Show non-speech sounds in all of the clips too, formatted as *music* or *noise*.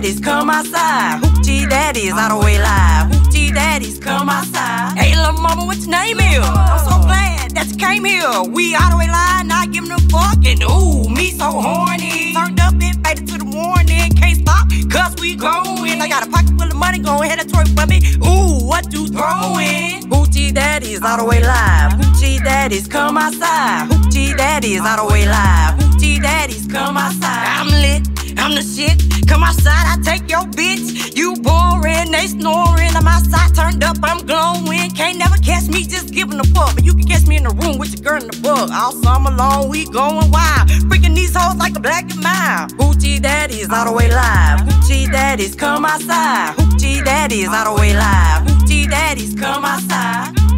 daddies come outside. Hoochie daddies all the way live. Hoochie daddies come outside. Hey little mama, what your name is? I'm so glad that you came here. We all the way live, not giving a fuck. And ooh, me so horny. Turned up and faded to the morning. Can't stop, cause we growing. I got a pocket full of money, go ahead and it for me. Ooh, what you throwing? Hoochie daddies all the way live. Hoochie daddies come outside. Hoochie daddies all the way live. Hoochie daddies come outside. I'm lit, I'm the shit. Come outside, I take your bitch. You boring, they snoring. I'm outside, turned up, I'm glowing. Can't never catch me just giving a fuck. But you can catch me in the room with your girl in the bug. All summer long, we going wild. Freaking these hoes like a black and mild. Hoochie daddies all the way live. Hoochie daddies come outside. Hoochie daddies all the way live. Hoochie daddies come outside.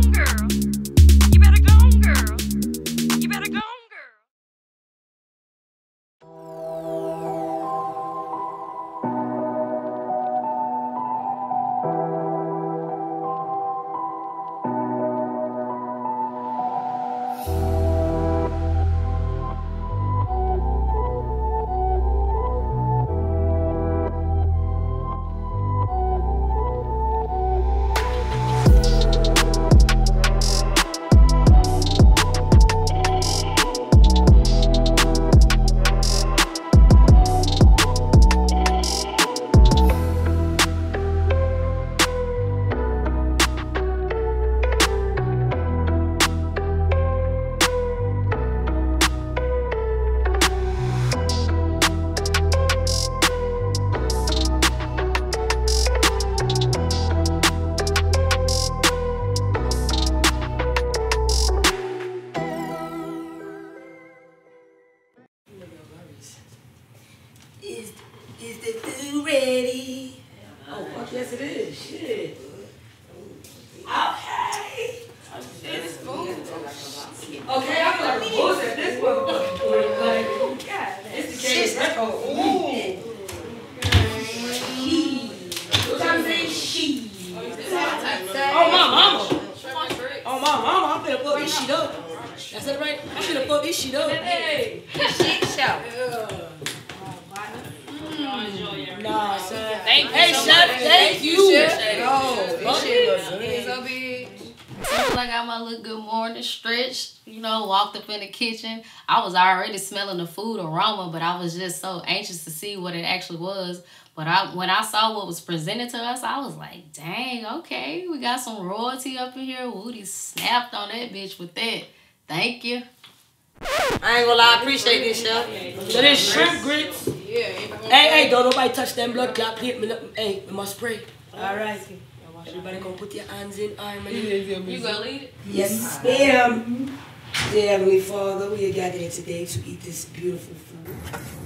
Looks good. So. Soon I got my little good morning stretch, you know, walked up in the kitchen. I was already smelling the food aroma, but I was just so anxious to see what it actually was. But I, when I saw what was presented to us, I was like, dang, okay, we got some royalty up in here. Woody snapped on that bitch with that. Thank you. I ain't gonna lie, I appreciate this, chef. So this shrimp grits. Yeah. Hey, hey, don't nobody touch them blood clot plate. Me, hey, we must spray. All right. Everybody gonna put your hands in harmony. You gonna lead it? Yes, ma'am. Dear Heavenly Father, we are gathered here today to eat this beautiful food.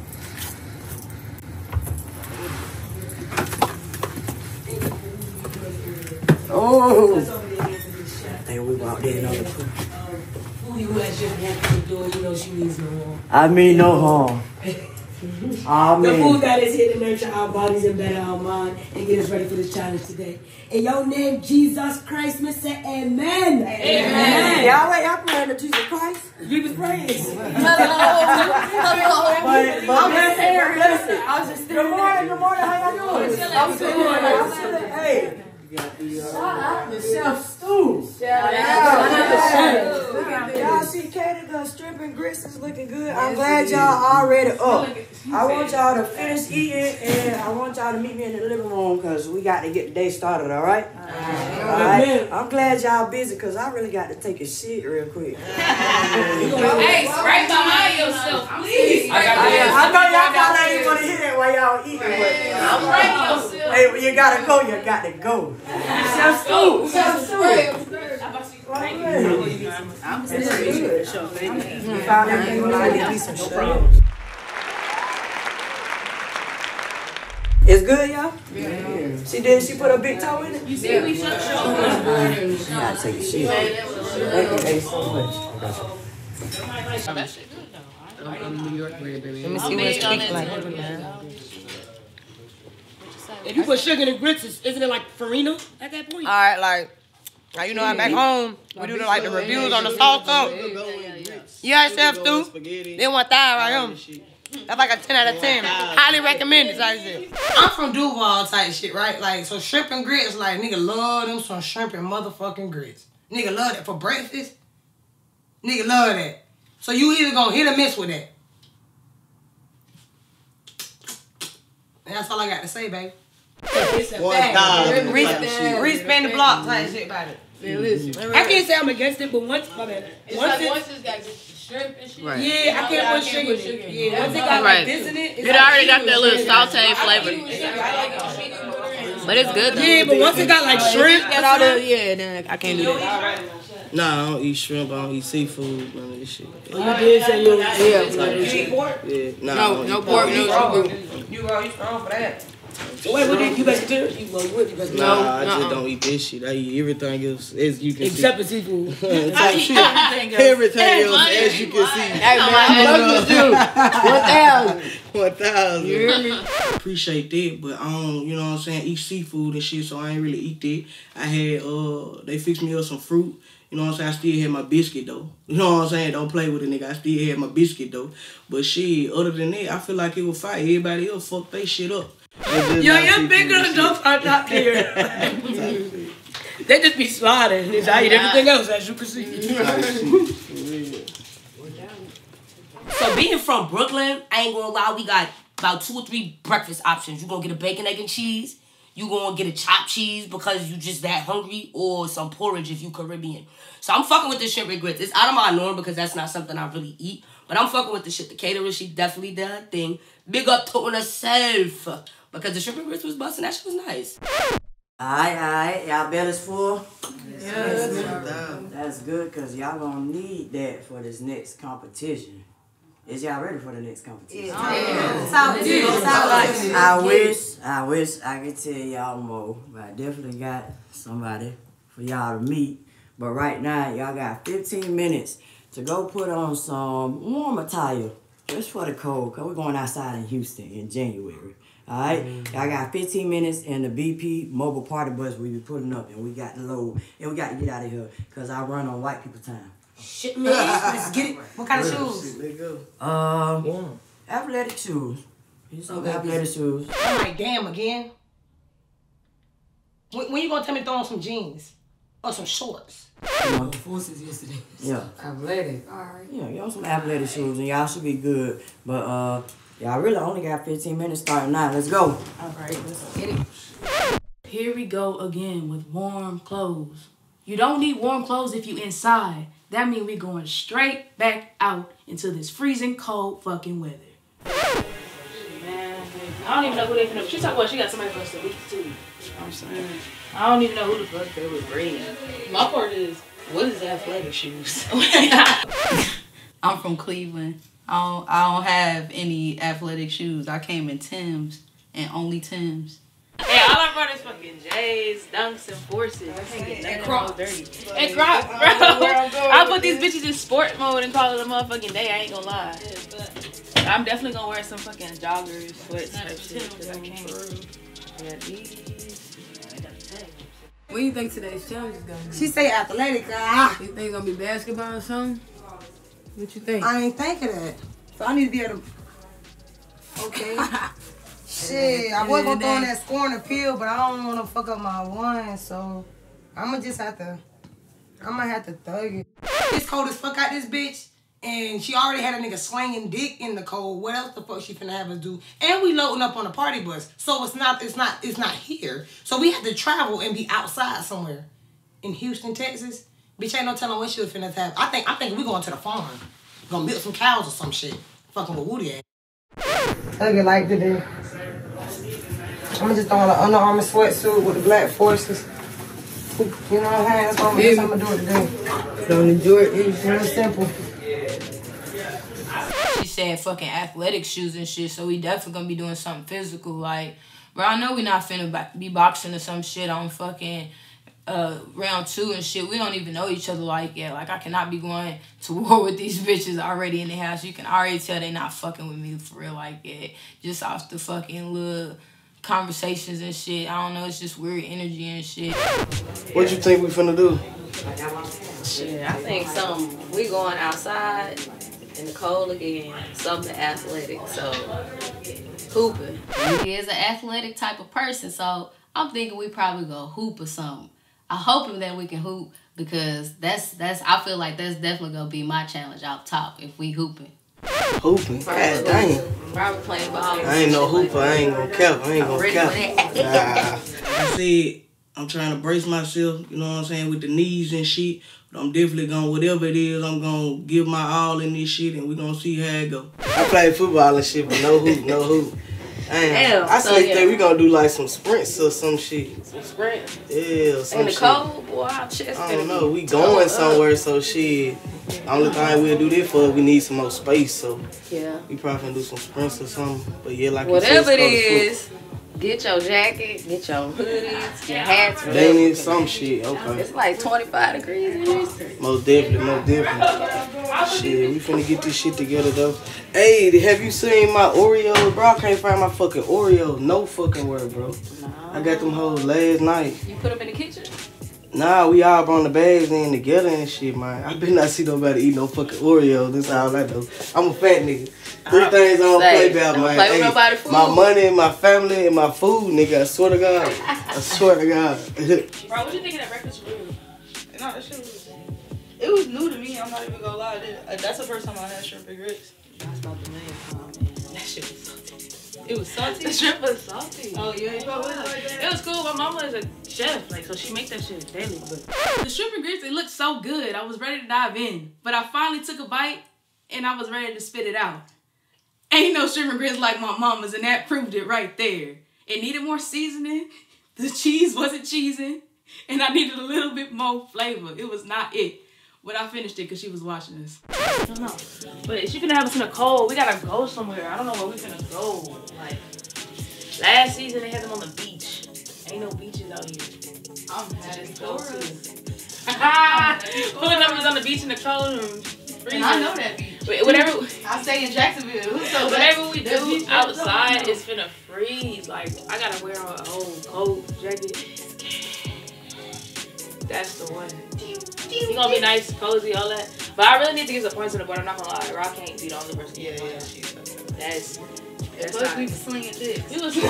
Oh. Hey, we out there and all the food. Um, who you has just walked through the door, you know she means no harm. I mean no harm. *laughs* The Amen. food that is here to nurture our bodies and better our mind and get us ready for this challenge today. In your name, Jesus Christ, we say amen. Amen. Y'all wait, y'all praying to Jesus Christ. Give us praise. But, but listen, listen. I was just Good morning, good morning. How y'all doing? I'm good. I'm good. Hey. The chef stew. Y'all see Katie, the strip and grits is looking good. I'm glad y'all already up. I want y'all to finish eating and I want y'all to meet me in the living room because we got to get the day started, all right? All right. I'm glad y'all busy because I really got to take a shit real quick. *laughs* Hey, right behind yourself, please. I know y'all probably ain't want to hear that while y'all eating, but hey, you gotta go. You got to go. Chef stew. Chef stew. Found everything we like to eat some shrimp. It's good, y'all? Yeah. She did, she put a big toe in it? You see, we shut your Gotta take a shit. Thank you, hey, so much. That shit good though. I'm New York bread, baby. I'm big on that too. If you put sugar in the grits, isn't it like farina at that point? All right, like Like, you know, how back home, we do the, like the reviews on the sauce stuff. Yeah, chef too. They want that right here. That's like a 10 out of 10. Highly recommended, type shit. I'm from Duval type shit, right? Like, so shrimp and grits, like, nigga love them some shrimp and motherfucking grits. Nigga love that for breakfast. Nigga love that. So you either gonna hit or miss with that. And that's all I got to say, baby. One thousand. Reese, type of. Reese spin the block type shit about it. I can't say I'm against it, but once, my bad. It's Once like it, once it's got shrimp and shit. Right. yeah, I can't put sugar in it. Yeah, once it got Right. like this in it, it's It like already got that little shrimp. saute flavor. But it's good though. Yeah, but once it got like shrimp, Got all the yeah, then I can't do that. Nah, I don't eat shrimp. I don't eat seafood. None of this shit. You did say you yeah. You eat pork? Yeah. Nah, No, no pork, no Oh, sugar. you uh, you strong for that. So wait, what did you vegetarian? You well, what you vegetarian? Nah, I nuh-uh. just don't eat this shit. I eat everything else, as you can Except for seafood. *laughs* see. *laughs* Type shit. Everything else, as you can see. Hey man, I'm fucking with you. *laughs* One thousand. One thousand. You hear me? Appreciate that, but I don't, you know what I'm saying, eat seafood and shit, so I ain't really eat that. I had, uh, they fixed me up some fruit. You know what I'm saying? I still had my biscuit though. You know what I'm saying? Don't play with a nigga. I still had my biscuit though. But shit, other than that, I feel like it was fire. Everybody else fuck they shit up. Yo, you're bigger than those on top there. *laughs* they just be sliding. It's I eat everything else, as you can see. So being from Brooklyn, I ain't gonna lie, we got about two or three breakfast options. You gonna get a bacon, egg, and cheese. You gonna get a chopped cheese because you just that hungry, or some porridge if you Caribbean. So I'm fucking with this shit and grits. It's out of my norm because that's not something I really eat. But I'm fucking with the shit. The caterer, she definitely did her thing. Big up to herself. Because the shrimp and grits was busting. That shit was nice. Alright, alright, y'all bellies full? That's good, cause y'all gonna need that for this next competition. Is y'all ready for the next competition? I wish, I wish I could tell y'all more, but I definitely got somebody for y'all to meet. But right now, y'all got 15 minutes to go put on some warm attire just for the cold, cause we're going outside in Houston in January. Alright, y'all got 15 minutes and the BP mobile party bus we be putting up and we got the load and we got to get out of here cause I run on white people time. Shit, man. Let's get it. *laughs* What kind of shoes? Let go. Um, athletic shoes. These some athletic shoes. I'm like, damn again. When, when you gonna tell me to throw on some jeans or some shorts? Forces yesterday. Yeah. Athletic. All right. Yeah, y'all some athletic shoes and y'all should be good. But uh y'all really only got 15 minutes starting now. Let's go. All right, let's get it. Here we go again with warm clothes. You don't need warm clothes if you inside. That means we going straight back out into this freezing cold fucking weather. Man, I don't even know who they finna. She talking about she got somebody for us to week too. I'm saying. I don't even know who the fuck they would bring. My part is, what is athletic shoes? *laughs* *laughs* I'm from Cleveland. I don't, I don't have any athletic shoes. I came in Tim's and only Tim's. Hey, all I brought is fucking J's, Dunks, and Forces. I can't get nothing else dirty. And Crocs, bro. *laughs* I put these bitches in sport mode and call it a motherfucking day. I ain't gonna lie. I'm definitely gonna wear some fucking joggers, sweats type shit. Cause I can't. Yeah, these. What do you think today's challenge is gonna be? She say athletic. Ah, You think it's gonna be basketball or something? What you think? I ain't think of that. So I need to be able to. Okay. *laughs* Shit, I was gonna throw in that scoring appeal, but I don't want to fuck up my one, so I'm gonna just have to. I'm gonna have to thug it. It's cold as fuck out this bitch, and she already had a nigga slanging dick in the cold. What else the fuck she finna have us do? And we loading up on a party bus, so it's not, it's not, it's not here. So we have to travel and be outside somewhere, in Houston, Texas. Bitch, ain't no telling what she was finna have. I think, I think we going to the farm, gonna milk some cows or some shit. Fucking with Woody ass. Thug it like today. I'm gonna just throw on an Under Armour sweatsuit with the black forces. You know what I'm saying? That's what I'm, that's what I'm gonna do it today. Don't enjoy it. It's real simple. She said fucking athletic shoes and shit, so we definitely gonna be doing something physical. Like, bro, I know we not finna ba- be boxing or some shit on fucking uh round two and shit. We don't even know each other like yet. Like, I cannot be going to *laughs* war with these bitches already in the house. You can already tell they not fucking with me for real like that. Just off the fucking little conversations and shit. I don't know. It's just weird energy and shit. What you think we finna do? Shit, I think some we going outside in the cold again. Something athletic. So hooping. He is an athletic type of person, so I'm thinking we probably go hoop or something. I'm hoping that we can hoop because that's that's I feel like that's definitely gonna be my challenge out top if we hooping. Hooping? God dang. Probably playing ball. I ain't no hooper. I ain't gonna cap. I ain't gonna cap. Nah. I said I'm trying to brace myself. You know what I'm saying with the knees and shit. But I'm definitely gonna whatever it is. I'm gonna give my all in this shit, and we gonna see how it go. I play football and shit, but no hoop, no hoop. *laughs* Damn. Damn, I so still yeah. think we gonna do like some sprints or some shit. Some sprint. Yeah, some In the shit. cold, boy, our chest I don't know. We going up. somewhere, so shit. The only thing we'll do this for, we need some more space. So Yeah. we probably gonna do some sprints or something. But yeah, like Whatever it said, is, get your jacket, get your hoodies, your hats. They need some shit. Okay. It's like 25 degrees in Houston. Most definitely, most definitely. Shit, we finna get this shit together though. Hey, have you seen my Oreos, bro? I can't find my fucking Oreos. No fucking word, bro. I got them hoes last night. You put them in the kitchen? Nah, we all brought the bags in together and shit, man. I been not see nobody eat no fucking Oreos. This all I know. I'm a fat nigga. Three Uh, things I don't play about, don't man. play with Hey, nobody food. My money, my family, and my food, nigga. I swear to God. I *laughs* swear to God. *laughs* Bro, what you thinking that breakfast for real? No, that shit was. It was new to me. I'm not even gonna lie. That's the first time I had shrimp and grits. That's about the main It was salty. The shrimp was salty. Oh yeah, you what? It was cool. My mama is a chef, like so she makes that shit daily. But the shrimp and grits, it looked so good. I was ready to dive in, but I finally took a bite and I was ready to spit it out. Ain't no shrimp and grits like my mama's, and that proved it right there. It needed more seasoning. The cheese wasn't cheesing, and I needed a little bit more flavor. It was not it. But I finished it because she was watching this. I don't know. But she finna have us in the cold. We gotta go somewhere. I don't know where we finna go. Like last season they had them on the beach. Ain't no beaches out here. I'm mad as go Pulling numbers *laughs* on the beach in the cold and And I know that beach. Whatever I stay in Jacksonville. So whatever we do outside is finna freeze. Like I gotta wear a whole coat, jacket. That's the one. You gonna be nice, cozy, all that. But I really need to get some points on the board. I'm not gonna lie. Rock can't be the only person. Yeah, yeah. That's that's Plus we was slinging dicks. We was *laughs*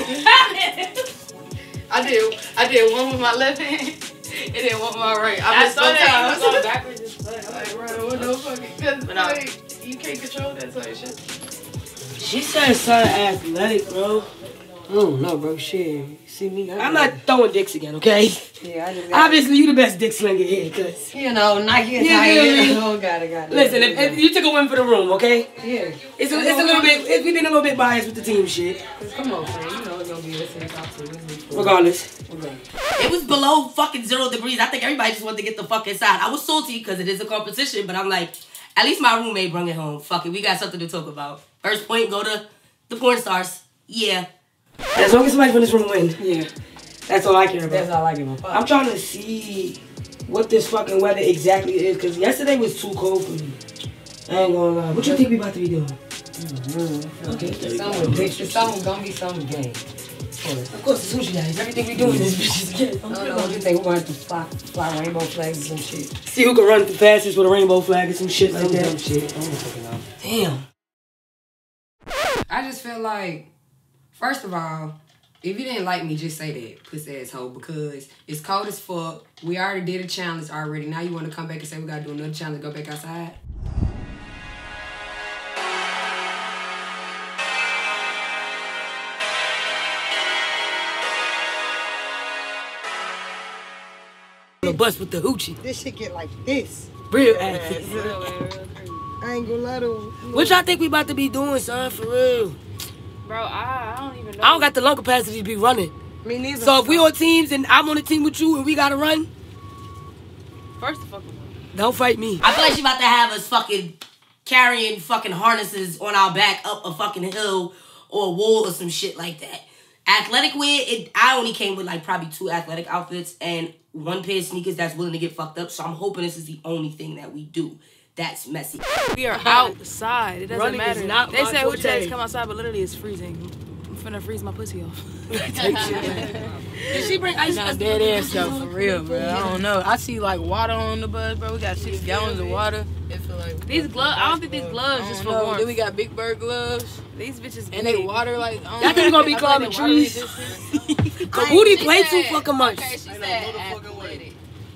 I did. I did one with my left hand and then one with my right. I I missed saw both that you times. *laughs* was going backwards as fuck. I'm like, bro, what no fucking? Cause But no. like, you can't control that type of shit. She said something athletic, bro. I don't know, bro. Shit. See me? I'm not throwing dicks again, okay? Yeah, I just got, Obviously, you the best dick slinger here, cuz. you know, Nike and You feel Nike. me? Oh, got it, oh, got it. Listen, if, if you took a win for the room, okay? yeah. It's a, it's a little bit, it's, we been a little bit biased with the team shit. Come on, friend. You know it's gonna be listening to talk to. This is. Regardless. It was below fucking zero degrees. I think everybody just wanted to get the fuck inside. I was salty because it is a competition, but I'm like, at least my roommate brought it home. Fuck it, we got something to talk about. First point, go to the porn stars. Yeah. As long as somebody from this room win, Yeah, that's all I care about. that's all I give a fuck. I'm trying to see what this fucking weather exactly is, because yesterday was too cold for me. I ain't gonna lie. What you think we about to be doing? Mm-hmm. Okay. Some picture, some gonna be some game. Of course, the sushi guys. Everything we do in this bitch is good. I don't know what you think. We want to fly, fly rainbow flags and some shit. See who can run the fastest with a rainbow flag and some shit like Some dumb that. shit. I don't fucking know. Damn. I just feel like, first of all, if you didn't like me, just say that, pussy asshole, because it's cold as fuck. We already did a challenge already. Now you want to come back and say we gotta do another challenge, go back outside? The bus with the hoochie. This shit get like this. Real ass. I ain't gonna lie to What y'all think we about to be doing, son? For real. Bro, I, I don't even know. I don't got the lung capacity to be running. Me neither. So if we on teams and I'm on the team with you and we gotta run, First of all, don't fight me. I feel like she about to have us fucking carrying fucking harnesses on our back up a fucking hill or a wall or some shit like that. Athletic wear, it I only came with like probably two athletic outfits and one pair of sneakers that's willing to get fucked up. So I'm hoping this is the only thing that we do that's messy. We are outside. It doesn't Running is matter. not they my say forte. Utex come outside, but literally it's freezing. I'm finna freeze my pussy off. *laughs* Did she bring ice? Nah, dead ass though, for real, bro. I don't know. I see like water on the bus, bro. We got six gallons of water. It feel like These gloves, I don't think these gloves just for know. warmth. Then we got Big Bird gloves. These bitches And they water like. I don't Y'all think know. we gonna be climbing like they water trees? resistant. *laughs* Cause Booty play too fucking much. Okay, she said athletic.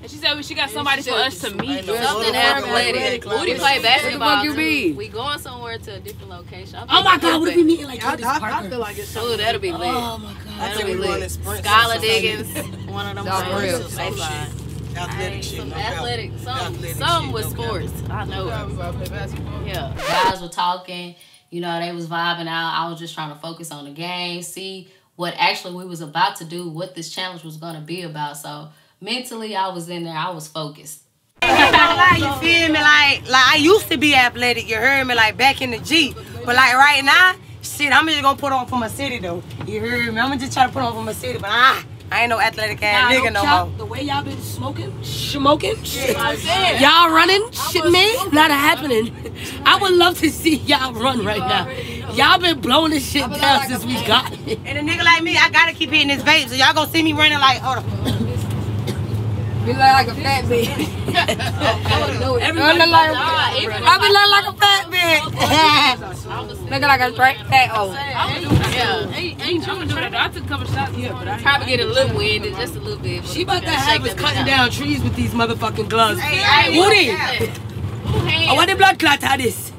And she said we she got somebody for us to meet. Something athletic. Booty play basketball. What the fuck you be? We going somewhere to a different location. Oh my god, what if we meeting like I, Candace I, I feel like it's Ooh, that'll be lit. Oh my god. That'll be we running lit. sprints Skylar or. Diggins, one of them. Y'all real. They fine. Athletic shit. some no athletic, some, some with sports. I know Yeah, it. we about to play basketball. Yeah, guys were talking. You know, they was vibing out. I was just trying to focus on the game, see what actually we was about to do, what this challenge was gonna be about. So mentally, I was in there. I was focused. ain't lie, you feel me? Like, like I used to be athletic, you heard me? Like back in the G. But like right now, shit, I'm just gonna put on for my city though. You heard me? I'm gonna just try to put on for my city, but ah, I ain't no athletic ass Nah, nigga no cap. more. The way y'all been smoking, smoking, shit. Y'all running, shit, man, not happening. I would love to see y'all run right now. Y'all been blowing this shit down since we got it. And a nigga like me, I gotta keep hitting this vape, so y'all gonna see me running like, hold on. Be like, like a fat bitch. *laughs* Everybody look like- Nah, I be *laughs* looking like a fat bitch. Looking like a straight fat old. yeah, Ain't, ain't trying to do that. I took a couple shots. Yeah, but I probably get a little winded, just a little bit. She about to gotta have us cutting down trees with these motherfucking gloves. Hey, Woody, Who hands? I want the blood clot of this.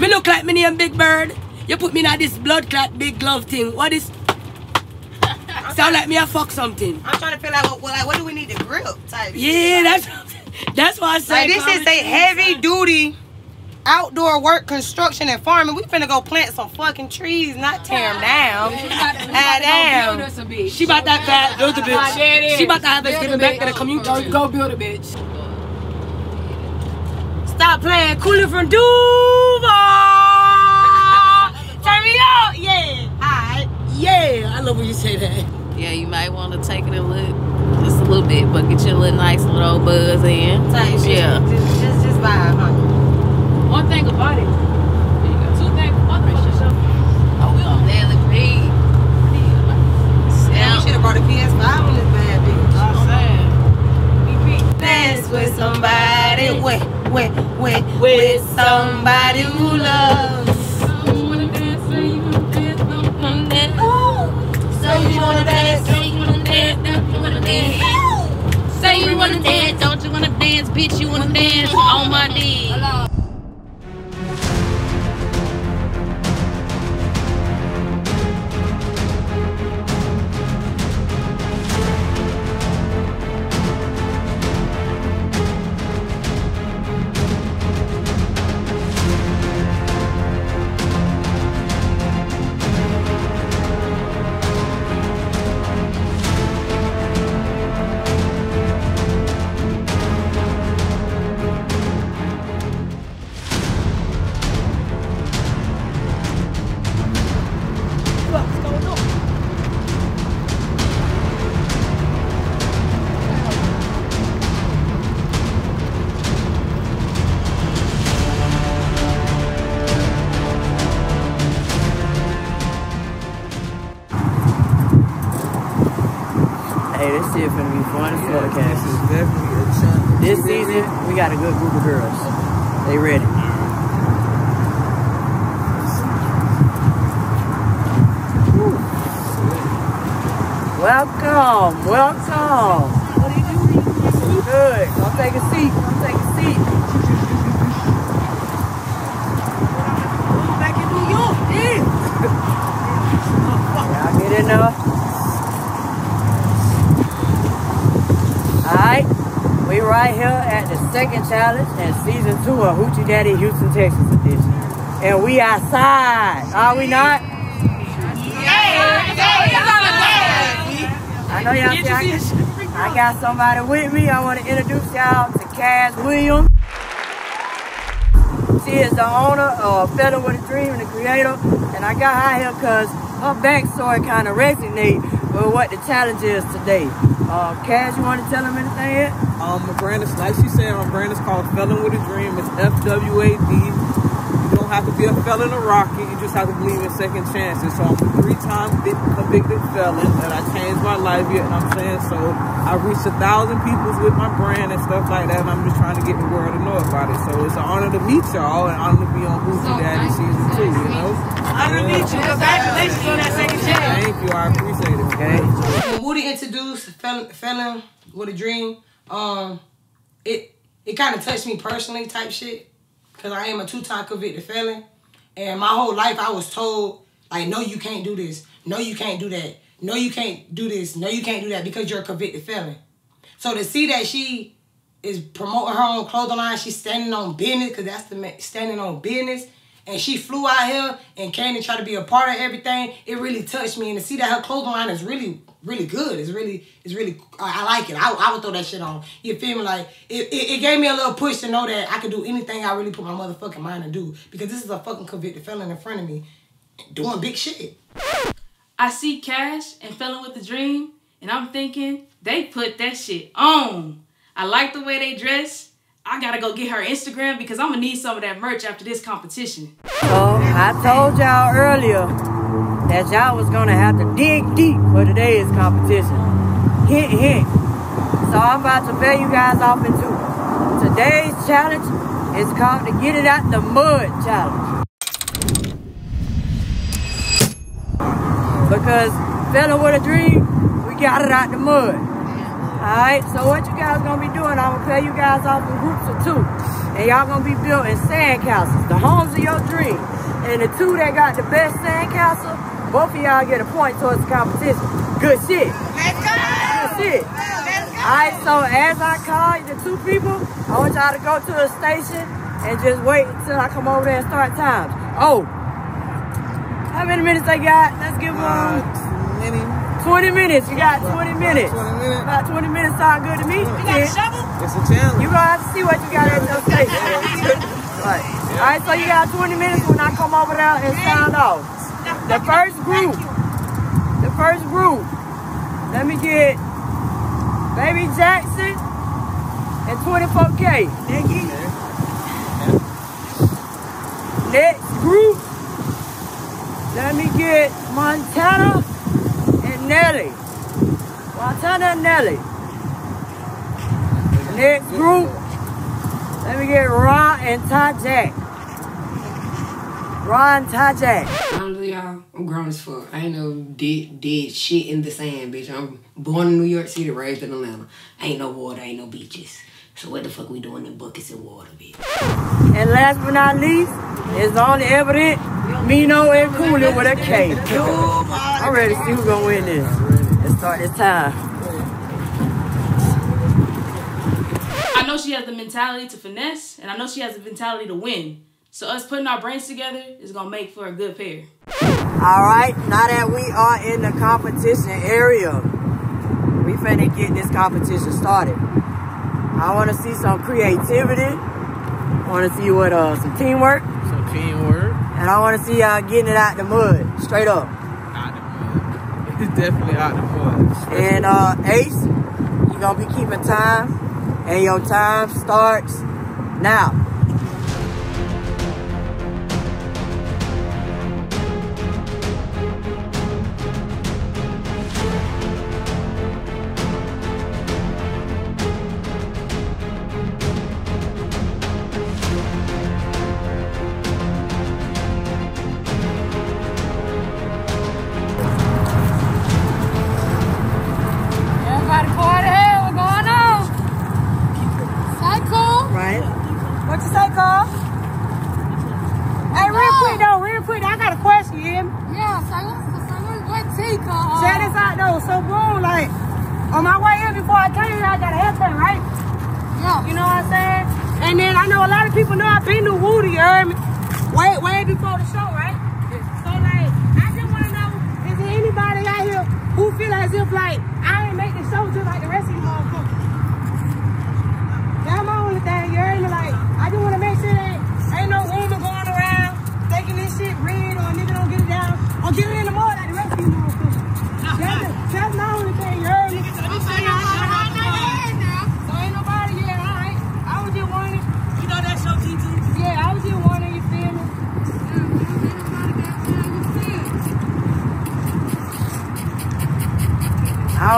Me look like me name Big Bird. You put me in this blood clot big glove thing. What is? Sound like me a fuck something. I'm trying to feel like, what, what, like, what do we need to grip type? Yeah, that's that's why I say. Like this is a heavy duty outdoor work, construction, and farming. We finna go plant some fucking trees, not tear them down. Ah, damn. She about that fat, build a bitch. There it is. She about to have us Build giving a back to the community. Go, go build a bitch. Stop playing Cooler from Duval. *laughs* Turn me out, yeah. Alright. Yeah, I love when you say that. Yeah, you might want to take it a little, just a little bit, but get your little nice little buzz in. Type shit. Yeah. Just, just, just vibe, huh? One thing about it, two things. Motherfucker, Oh, we on daily read. Damn, we should have brought a PS5 on this bad bitch. Dance with somebody, with, with, with, with somebody who loves. Dance? Don't you wanna dance? Say you wanna dance? Don't you wanna dance, bitch? You wanna dance on my knee? Shit finna be fun as fuck, This is definitely a challenge. This season, we got a good group of girls. They ready. Whew. Welcome, what welcome. Good. Come take a seat. Come take a seat. Back in New York, yeah. *laughs* Y'all get in Alright, we right here at the second challenge in season two of Hoochie Daddy Houston, Texas edition. And we outside, are we not? I know y'all see I, I got somebody with me. I want to introduce y'all to Cass Williams. She is the owner of Felon with a Dream and the creator. And I got her here because her backstory kind of resonates with what the challenge is today. Uh, Cass, you want to tell them anything yet? Um, my brand is, like she said, my brand is called Felon with a Dream. It's F W A D don't have to be a felon or rocket. You just have to believe in second chances. So I'm a three-time convicted felon, and I changed my life. You know what I'm saying? So I've reached a thousand people with my brand and stuff like that, and I'm just trying to get the world to know about it. So it's an honor to meet y'all, and honor to be on Hoochie Daddy season two. You know? I'm Honor to meet you. Congratulations on that second chance. Thank you. I appreciate it. Okay. When Woody introduced Felon, Felon with a Dream, um, it it kind of touched me personally, type shit, because I am a two time convicted felon, and my whole life I was told like, no, you can't do this, no, you can't do that, no, you can't do this, no, you can't do that because you're a convicted felon. So to see that she is promoting her own clothing line, she's standing on business, because that's the standing on business. And she flew out here and came and tried to be a part of everything. It really touched me. And to see that her clothing line is really, really good. It's really, it's really, I, I like it. I, I would throw that shit on. You feel me? Like, it, it, it gave me a little push to know that I could do anything I really put my motherfucking mind to do. Because this is a fucking convicted felon in front of me doing big shit. I see Cass and Felon with the Dream, and I'm thinking they put that shit on. I like the way they dress. I gotta go get her Instagram because I'm gonna need some of that merch after this competition. Oh, I told y'all earlier that y'all was gonna have to dig deep for today's competition. Hint, hint. So I'm about to bail you guys off into today's challenge is called the Get It Out the Mud Challenge. Because Felon with a dream, we got it out the mud. Alright, so what you guys gonna be doing, I'm gonna play you guys off in groups of two. And y'all gonna be building sandcastles, the homes of your dream. And the two that got the best sandcastle, both of y'all get a point towards the competition. Good shit. Let's go. Good shit. Alright, so as I call the two people, I want y'all to go to the station and just wait until I come over there and start times. Oh, how many minutes they got? Let's give them uh, 20 minutes. You got 20 minutes. About 20 minutes sound good to me. You got a shovel? It's a challenge. You gonna have to see what you got at your *laughs* station. right. All right, so you got 20 minutes when I come over there and sound off. The first group, the first group, let me get Baby Jackson and 24K. Nikki. Next group, let me get Montana and Nelly. Montana and Nelly. Next group, let me get Ron and Tajak. Ron Tajak. Honestly, y'all, I'm grown as fuck. I ain't no dead, dead shit in the sand, bitch. I'm born in New York City, raised in Atlanta. Ain't no water, ain't no beaches. So what the fuck we doing in buckets of water, bitch? And last but not least, is only evident Mino and Cooler with a K. I'm ready to see who's gonna win this. Let's start this time. I know she has the mentality to finesse, and I know she has the mentality to win. So us putting our brains together is gonna make for a good pair. All right, now that we are in the competition area, we finna get this competition started. I wanna see some creativity. I wanna see what uh some teamwork. Some teamwork. And I wanna see y'all getting it out the mud, straight up. Out the *laughs* It's definitely out the mud. And uh Ace, you gonna be keeping time. And your time starts now.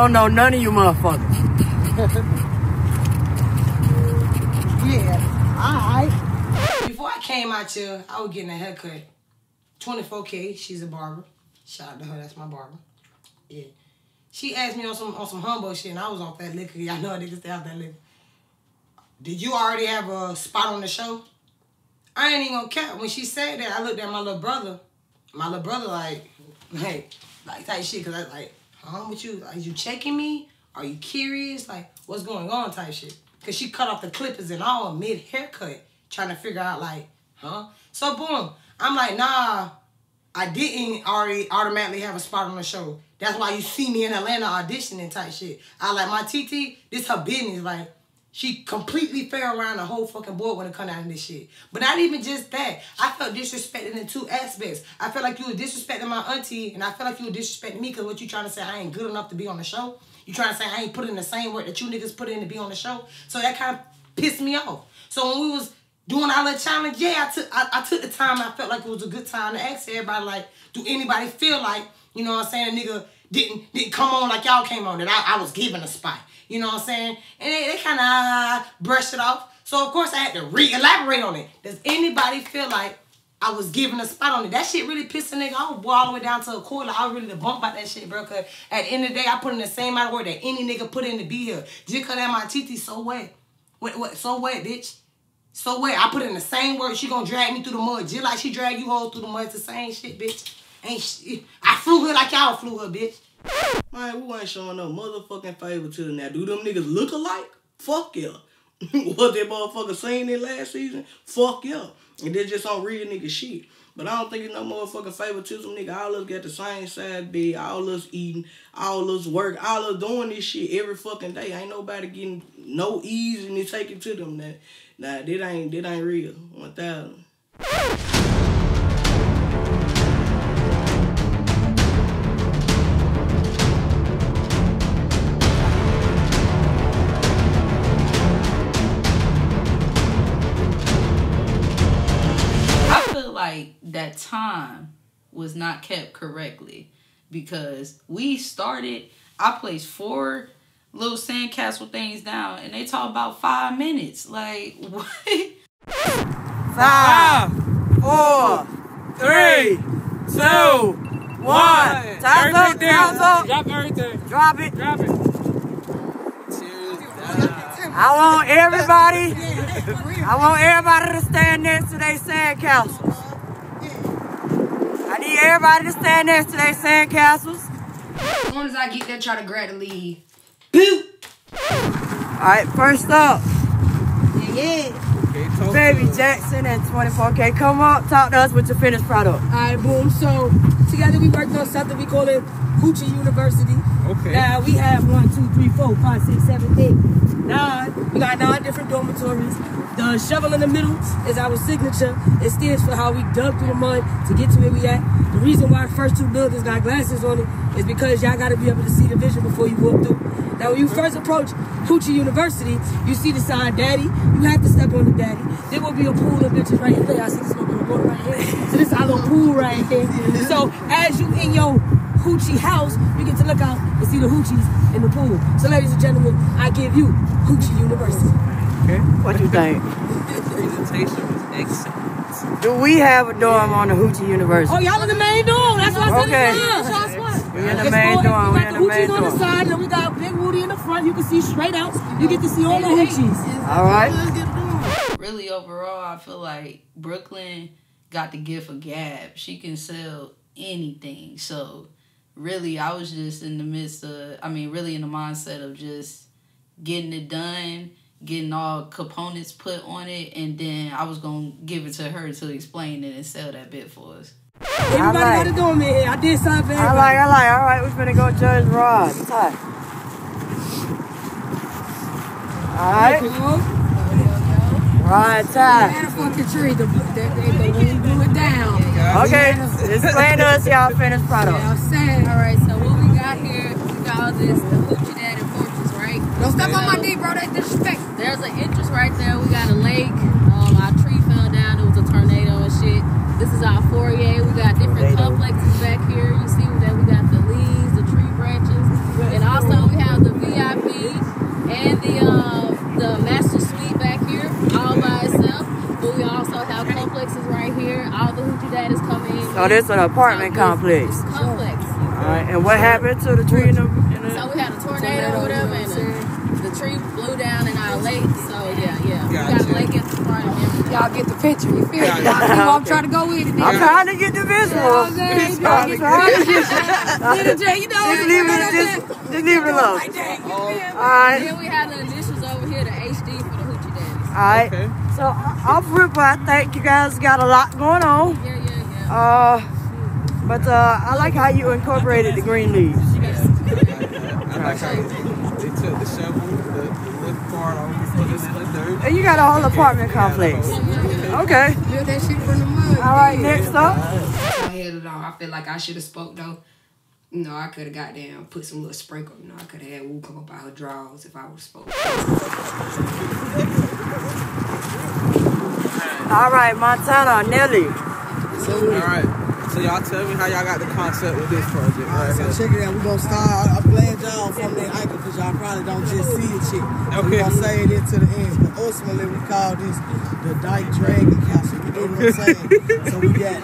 Don't know none of you motherfuckers. *laughs* Yeah, alright. Before I came out here, I was getting a haircut. 24K, she's a barber. Shout out to her, that's my barber. Yeah. She asked me on some on some humble shit, and I was off that liquor. *laughs* Y'all know niggas stay off that liquor. Did you already have a spot on the show? I ain't even gonna cap. When she said that, I looked at my little brother. My little brother like, *laughs* hey, like type shit, cause I like, huh, what you, are you checking me? Are you curious? Like, what's going on type shit? Cause she cut off the clippers and all mid haircut, trying to figure out like, huh? So boom, I'm like, nah, I didn't already automatically have a spot on the show. That's why you see me in Atlanta auditioning type shit. I like my TT, this her business. Like, she completely fell around the whole fucking board when it come down to this shit. But not even just that. I felt disrespected in two aspects. I felt like you were disrespecting my auntie, and I felt like you were disrespecting me because what you trying to say, I ain't good enough to be on the show. You trying to say I ain't put in the same work that you niggas put in to be on the show. So that kind of pissed me off. So when we was doing our little challenge, yeah, I took I, I took the time. I felt like it was a good time to ask everybody, like, do anybody feel like, you know what I'm saying, a nigga didn't didn't come on like y'all came on, that I, I was given a spot. You know what I'm saying? And they, they kind of uh, brushed it off. So of course I had to re-elaborate on it. Does anybody feel like I was given a spot on it? That shit really pissed a nigga off. Boy, all the way down to a quarter. I was really the bump about that shit, bro. Cause at the end of the day, I put in the same amount of work that any nigga put in to be here. Just cause that my TT so what? What, what? So what, bitch? So what? I put in the same work. She gonna drag me through the mud, just like she drag you hoes through the mud. It's the same shit, bitch. Ain't sh- I flew her like y'all flew her, bitch. Man, we ain't showing no motherfucking favor favoritism now. Do them niggas look alike? Fuck yeah. *laughs* Was that motherfucker saying it last season? Fuck yeah. And they just on real nigga shit. But I don't think it's no motherfucking favoritism, nigga. All us got the same side bed, all us eating, all us work, all us doing this shit every fucking day. Ain't nobody getting no ease and they take it to them. That nah, that ain't that ain't real. One thousand. Time was not kept correctly because we started. I placed four little sandcastle things down, and they talk about five minutes. Like *laughs* what? Five, four, three, two, one. Time's up. Time's up. Drop everything. Drop it. Drop it. I want everybody. I want everybody to stand next to their sandcastles. I need everybody to stand next to their sandcastles. As soon as I get there, try to grab the lead. All right, first up. Yeah, yeah. Baby Jackson and 24K. Come up, talk to us with your finished product. Alright, boom. So together we worked on something we call it Hoochie University. Okay. Now we have one, two, three, four, five, six, seven, eight, nine. We got nine different dormitories. The shovel in the middle is our signature. It stands for how we dug through the mud to get to where we at. The reason why the first two buildings got glasses on it is because y'all gotta be able to see the vision before you walk through. Now when you first approach Hoochie University, you see the sign Daddy. You have to step on the Daddy. There will be a pool of bitches right here. I see this little water right here. So this is our little pool right here. So as you in your hoochie house, you get to look out and see the hoochies in the pool. So ladies and gentlemen, I give you Hoochie University. Okay. What you think? *laughs* Presentation was excellent. Do we have a dorm on the Hoochie University? Oh, y'all in the main dorm. That's why I said Okay. it's That's why. We in the It's main full- dorm. We We got in the the main hoochies on the side, and we got Big Woody in the front. You can see straight out. You get to see all the hoochies. All right. really overall, I feel like Brooklyn got the gift of gab. She can sell anything. So really, I was just in the midst of, I mean, really in the mindset of just getting it done, getting all components put on it, and then I was gonna give it to her to explain it and sell that bit for us. Everybody got a dorm in here. I did something for I everybody. like, I like. All right, we're gonna go judge Rod. Ty. All right. Rod, Ty. Had a fucking tree. The, the, the, the wind blew it down. Okay, explain to us y'all finished product. Yeah, I'm saying. All right, so what we got here, we got all this, the Hoochie Daddy Fortress, right? Don't step on my knee, bro. That's disrespect there's an entrance right there. We got a lake. Um, our tree fell down. It was a tornado and shit. This is our foyer. We got different tornado. complexes back here. You see that we got the leaves, the tree branches, and also we have the VIP and the uh, the master suite back here, all by itself. But we also have complexes right here. All the hoochie daddies come in. So this is an apartment complex. complex. complex. All right, and what happened to the tree? In the, in the so we had a tornado, or whatever, and the, the tree blew down, and yeah, yeah, we got a lake at the front. Y'all get the picture. You feel me? Y'all see where I'm trying to go with it. I'm trying to get the visual. I'm saying? I'm trying to Little J, you know, Just leave it, just, just leave it alone. All right. Then we have the initials over here, the HD for the hoochie daddies. All right. So off rip, I think you guys got a lot going on. Yeah, yeah, yeah. Uh, but uh, I like how you incorporated the green leaves. I like how they, they took the shovel, the, the little part off, put it in the dirt. And you got a whole apartment complex. Okay. Build that shit from the mud. All right. Next up. I had it on. I feel like I should have spoke though. You know, I could have got down, put some little sprinkle. You know, I could have had Wu come up out her drawers if I would have spoke. All right, Montana, Nelly. So, all right. So y'all tell me how y'all got the concept with this project right So here. check it out. We're gonna start. Uh, I'm glad y'all from that angle because y'all probably don't just see it shit. So We're gonna say it into the end. But ultimately we call this the Dyke Dragon Castle. You know what I'm saying? *laughs* so we got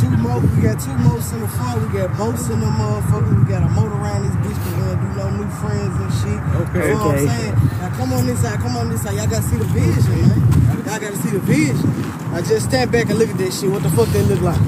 two more we got two moats in the front, we got boats in the motherfucker, we got a moat around this bitch, we gonna do no new friends and shit. Okay. You know what I'm Okay. saying? Now come on this side, come on this side. Y'all gotta see the vision, man. Y'all gotta see the vision. I just stand back and look at this shit. What the fuck they look like?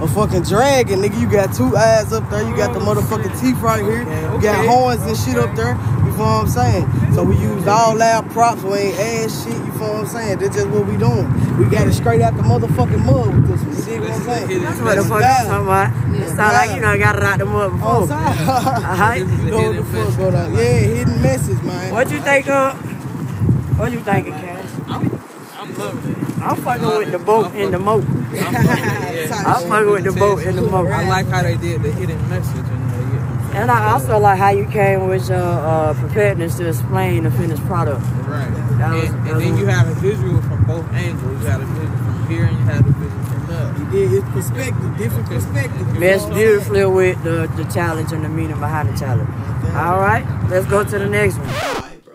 A fucking dragon, nigga. You got two eyes up there. You got the motherfucking teeth right here. You got horns and shit up there. You feel what I'm saying? So we used all loud props. We ain't ass shit. You feel what I'm saying? That's just what we doing. We got it straight out the motherfucking mud with this one. See what I'm saying? That's what the fuck you talking about. It sound like you done got it out the mud before. Oh, *laughs* sorry. All right. Know what the fuck going uh, on? Yeah, hidden message, man. What you think of? What you think thinking, Cash? I'm loving it. I'm fucking with the boat in the moat. Yeah. *laughs* I'm fucking with the boat in the moat. I like how they did the hidden message in there. And I also like how you came with your uh, preparedness to explain the finished product. Right. That was- and, that and then you have a visual from both angles. You had a visual from here and you had a visual from there. He did his perspective, different perspective. you Meshed know beautifully with the, the challenge and the meaning behind the challenge. All right, let's go to the next one. All right, bro.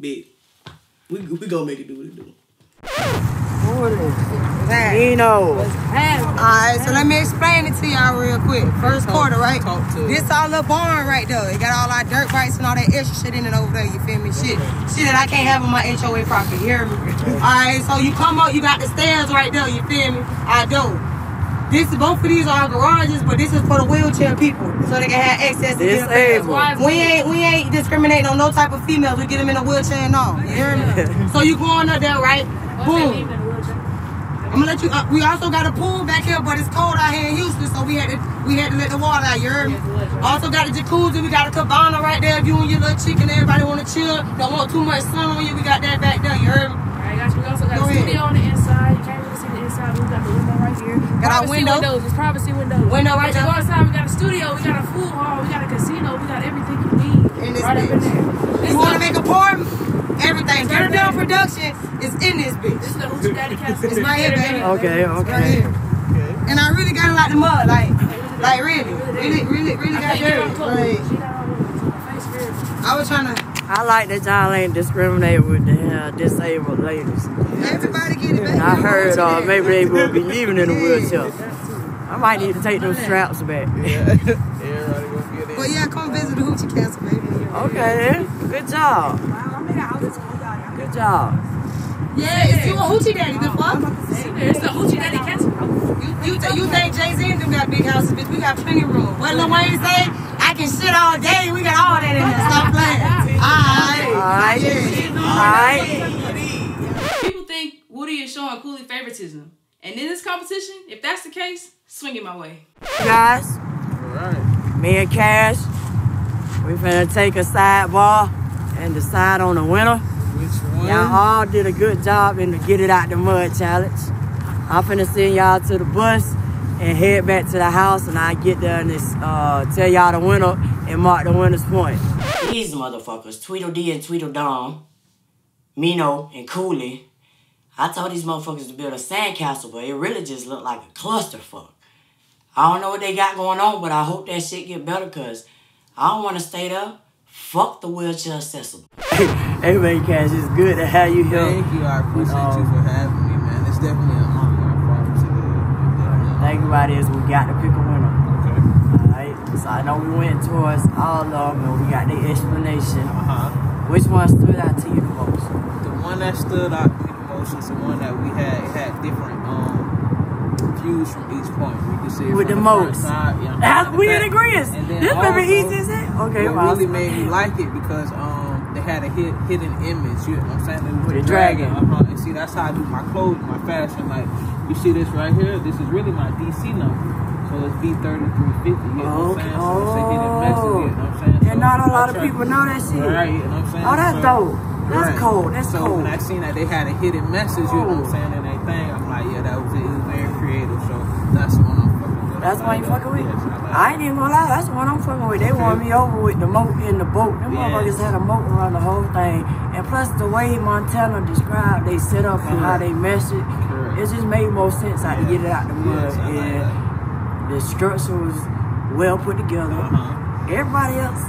Big. We we gonna make it do what it do. Nino. Alright, so let me explain it to y'all real quick. First quarter, right? This all the barn right there. It got all our dirt bikes and all that extra shit in it over there, you feel me? Shit. Shit that I can't have on my HOA property, you hear me? Alright, so you come up, you got the stairs right there, you feel me? I do. This both of these are garages, but this is for the wheelchair people, so they can have access to get up. Disabled. We ain't we ain't discriminating on no type of females. We get them in a wheelchair and all. You hear me? so you going up there, right? Boom. I'm gonna let you. Uh, we also got a pool back here, but it's cold out here in Houston, so we had to we had to let the water out. You heard me? Also got a jacuzzi. We got a cabana right there. If you and your little chicken, everybody want to chill, don't want too much sun on you. We got that back there. You heard me? Alright, guys, we also got Go a ahead. studio on the inside. You can't really see the inside, but we got the window right here. Got our Privacy window. windows. It's privacy windows. Window right there. go inside, we got a studio, we got a food hall, we got a casino, we got everything you need. In this right up in bitch. there. You want to make a porn? Everything. Turn down production is in this bitch. This is the Hoochie Daddy Castle. It's right here, baby. Okay, Right okay. And I really got it like the mud, like, like really, really, really, really got dirty. Like, I was trying to. I like that y'all ain't discriminate with the uh, disabled ladies. Everybody get it back. I heard uh, maybe they will be leaving in a wheelchair. I might need to take those straps back. *laughs* But yeah, come visit the Hoochie Castle, baby. Okay. Good job. Good job. Yeah, it's you a Hoochie Daddy, the fuck? It's the Hoochie Daddy Castle. You, you, you think Jay-Z and them got big houses, bitch? We got plenty of room. What Lil Wayne say? I can shit all day. We got all that in there. Stop playing. All right. All right. All right. People think Woody is showing Cooley favoritism. And in this competition, if that's the case, swing it my way. Guys, me and Cash, we finna take a sidebar and decide on the winner. Which one? Y'all all did a good job in the Get It Out the Mud challenge. I'm finna send y'all to the bus and head back to the house and I get there and this, uh, tell y'all the winner and mark the winner's point. These motherfuckers, Tweedledee and Tweedledum, Mino and Cooley, I told these motherfuckers to build a sandcastle, but it really just looked like a clusterfuck. I don't know what they got going on, but I hope that shit get better, cause I don't want to stay there. Fuck the wheelchair accessible. *laughs* Hey man, Cash, it's good to have you here. Thank you. I appreciate you for having me, man. It's definitely an honor. about is we got to pick a winner. Okay. Alright, so I know we went towards all of them and we got the explanation. Uh-huh. Which one stood out to you the most? The one that stood out to me the most is the one that we had it had different um views from each point. We could see With from the most. side, yeah, we in agreement. This may be also, easy as hell. Okay, well, really made me like it because um they had a hid, hidden image. You know what I'm saying? With a a dragon. Uh-huh. And see, that's how I do my clothes, my fashion. Like you see this right here. This is really my DC number. So it's B3350. You know what I'm saying? So it's a hidden message. You know what I'm saying? And So not a lot of people know that shit. Right, you know what I'm saying? Oh, that's So- dope. That's Right. cold. That's so cold. when I seen that they had a hidden message, you know what I'm saying, in their thing, I'm like, yeah, that was it. It was very creative. So that's That's why you fucking with? I ain't even gonna lie, that's the one I'm fucking with. They won me over with the moat in the boat. Them Yeah. motherfuckers had a moat around the whole thing. And plus the way Montana described they set up and how they messed it, it just made more sense how to get it out the mud. Yes, I like and the structure was well put together. Uh-huh. Everybody else,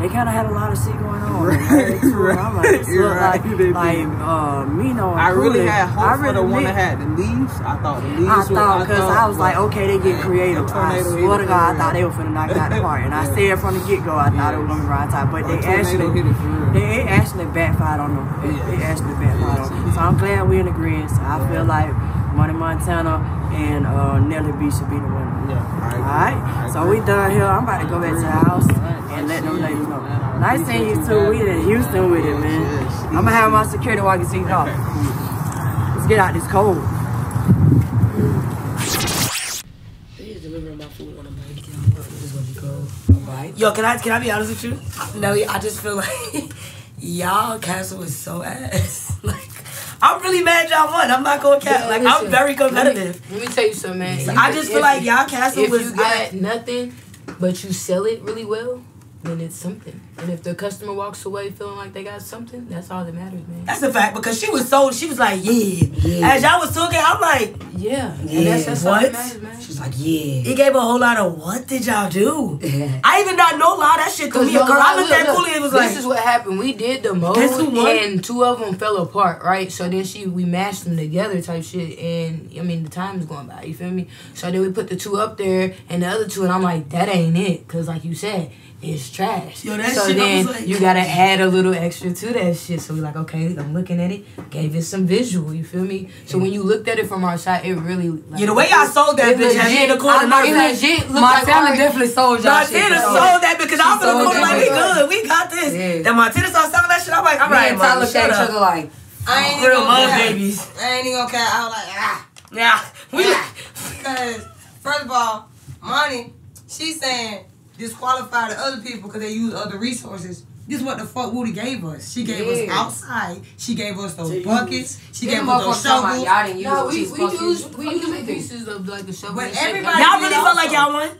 they kind of had a lot of shit going on. Right, I'm like, *laughs* this look right, like, like uh, Mino I really had hope I for really the one that had the leaves. I thought the leaves. I was- thought because I, was like, okay, they get creative. I swear to God, I thought they were finna knock it out the park, and I *laughs* said from the get go, I thought it was gonna be right time, but they actually, for they actually backfired on them. They, they actually backfired on them. So I'm glad we're in agreement. So I feel like Money Montana and uh, Nelly B should be the winner. Yeah, All right, so we done here. I'm about to go back to the house let them ladies know. Nice seeing you too. We in Houston with it, man. I'm gonna have my security while you see off. Let's get out this cold. They delivering my food on a bike. This is what you call a bike. Yo, can I can I be honest with you? No, I just feel like *laughs* y'all castle is so ass. *laughs* Like I'm really mad y'all won. I'm not gonna cap. Yeah, like listen, I'm very let me- competitive. Let me, tell you something, man. So You I just feel like you- y'all castle if was- you got nothing, but you sell it really well, then it's something. And if the customer walks away feeling like they got something, that's all that matters, man. That's a fact because she was so she was like yeah. yeah. As y'all was talking, I'm like yeah. And yeah. that's- that's all what? that matters, man. She's like yeah. He gave a whole lot of what did y'all do? I even not know lie that shit to me. yo, Girl, I looked at look, Cooley and was this like, this is what happened. We did the mold, Guess who won? and two of them fell apart, right? So then she, we mashed them together, type shit. And I mean, the time is going by. You feel me? So then we put the two up there, and the other two, and I'm like, that ain't it, cause like you said. It's trash. Yo, that so shit, I then was like- you gotta add a little extra to that shit. So we're like, okay, I'm looking at it, gave it some visual. You feel me? So when you looked at it from our side, it really like, Yeah, the way y'all sold that it bitch, had me in the corner I it nervous. legit looked Montana like definitely sold Montana sold that because I'm in the corner like we good, we got this. Yeah. Then Montana started selling that shit. I'm like, all Me right, and man, Tyler shut looked at each up. other like, I ain't Real even gonna mud care. babies. I ain't even gonna care. I was like, ah. Yeah. *laughs* We Because, first of all, money, she's saying disqualify the other people because they use other resources. This is what the fuck Woody gave us. She gave us outside. She gave us those To buckets. She gave us those shovels. about y'all didn't use No, we- we used- we used pieces of like the shovel. But everybody Y'all really felt like y'all won?